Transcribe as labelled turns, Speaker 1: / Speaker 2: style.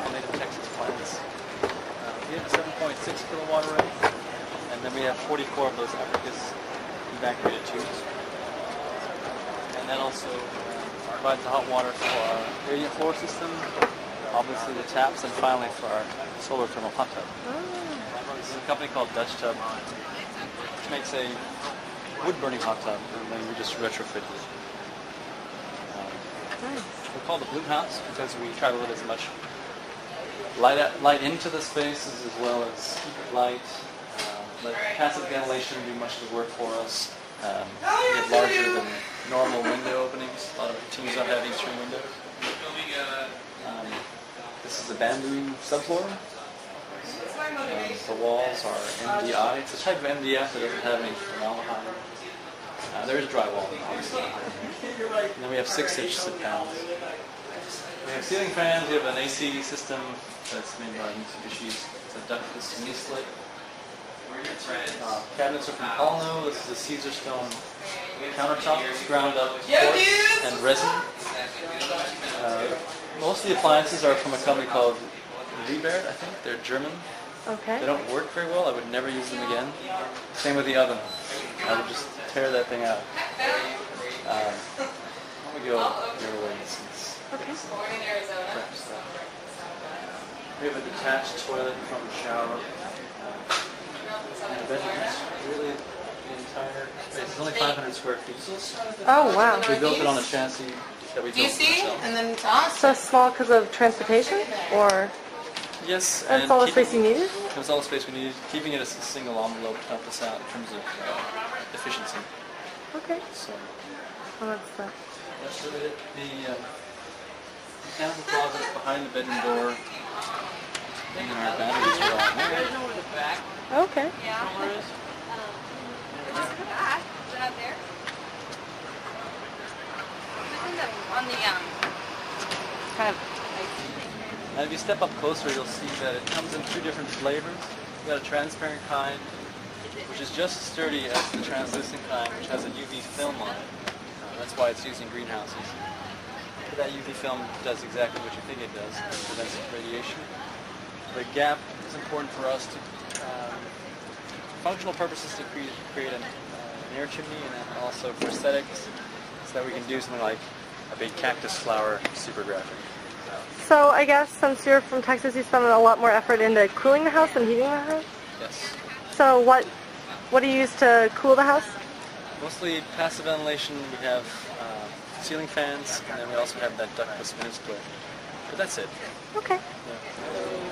Speaker 1: top native Texas plants. Uh, we have a 7.6 kilowatt array, and then we have 44 of those Apricus evacuated tubes. And that also provides the hot water for our radiant floor system, obviously the taps, and finally for our solar thermal hot tub. Oh. This is a company called Dutch Tub, which makes a wood-burning hot tub, and then we just retrofit it.
Speaker 2: Nice.
Speaker 1: We call it the Blue House because we try to live as much light out, light into the spaces as well as light. Um, let passive ventilation do much of the work for us. Um, get larger than normal window openings. A lot of teams don't have eastern windows. Um, this is a bamboo subfloor. Um, the walls are MDI. It's a type of MDF that doesn't have any formaldehyde. Uh, there is drywall, obviously. And then we have six-inch SIP panels. We have ceiling fans. We have an AC system that's made by Mitsubishi. It's a ductless mini split. Uh, cabinets are from Colno. This is a Caesarstone countertop, ground up quartz and resin. Uh, most of the appliances are from a company called Liebherr, I think. They're German.
Speaker 2: Okay.
Speaker 1: They don't work very well. I would never use them again. Same with the oven. I would just tear that thing out. Um, let me go your way since
Speaker 2: Okay.
Speaker 1: perhaps that. We have a detached toilet from the shower. Uh, and the bedrooms, really the entire space. It's only 500 square feet.
Speaker 2: Oh, wow.
Speaker 1: We built it on a chassis that we
Speaker 3: Do you
Speaker 1: built
Speaker 3: see?
Speaker 1: ourselves.
Speaker 3: And then it's us.
Speaker 2: So small because of transportation, or
Speaker 1: Yes,
Speaker 2: that's
Speaker 1: and
Speaker 2: all the space you needed?
Speaker 1: It was all the space we needed. Keeping it as a single envelope helped us out in terms of uh, efficiency.
Speaker 2: Okay.
Speaker 1: So
Speaker 2: Oh, that's that.
Speaker 1: that's really it. The uh, mechanical closet behind the bedroom door. And then our batteries are all there.
Speaker 2: Okay.
Speaker 3: On the um, kind of
Speaker 1: And if you step up closer, you'll see that it comes in two different flavors. We've got a transparent kind, which is just as sturdy as the translucent kind, which has a UV film on it. Uh, that's why it's used in greenhouses. But that UV film does exactly what you think it does. It prevents radiation. The gap is important for us to, um, functional purposes to create, create an, uh, an air chimney and then also for aesthetics so that we can do something like a big cactus flower super graphic.
Speaker 2: So I guess since you're from Texas, you spend a lot more effort into cooling the house than heating the house.
Speaker 1: Yes.
Speaker 2: So what what do you use to cool the house?
Speaker 1: Mostly passive ventilation. We have uh, ceiling fans, and then we also have that ductless mini split. But that's it.
Speaker 2: Okay.
Speaker 1: Yeah.